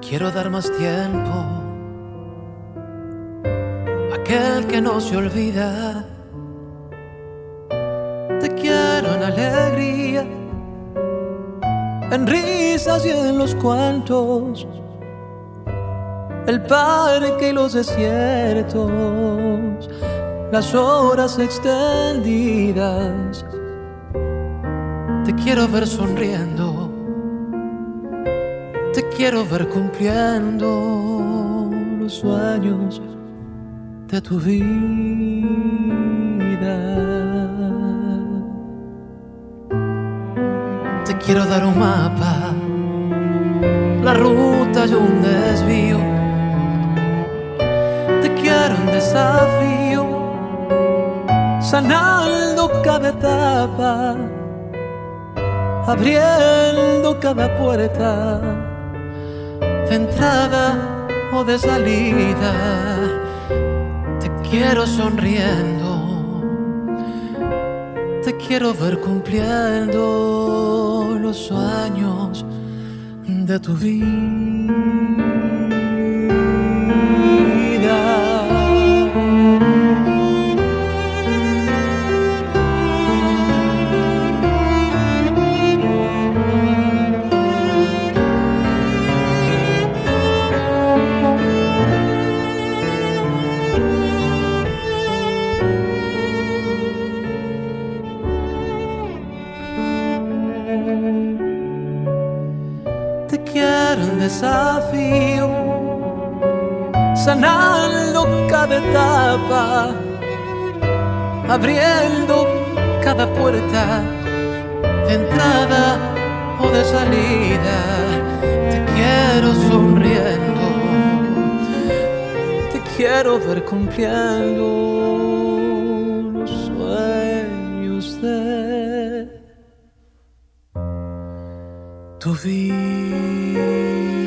quiero dar más tiempo. Aquel que no se olvida. Te quiero en alegría, en risas y en los cuantos. El parque y los desiertos, las horas extendidas. Te quiero ver sonriendo te quiero ver cumpliendo los sueños de tu vida. Te quiero dar un mapa, la ruta y un desvío. Te quiero un desafío, sanando cada etapa, abriendo cada puerta de entrada o de salida. Te quiero sonriendo, te quiero ver cumpliendo los sueños de tu vida. Quiero en desafío, sanando cada etapa, abriendo cada puerta de entrada o de salida. Te quiero sonriendo, te quiero ver cumpliendo tu vida.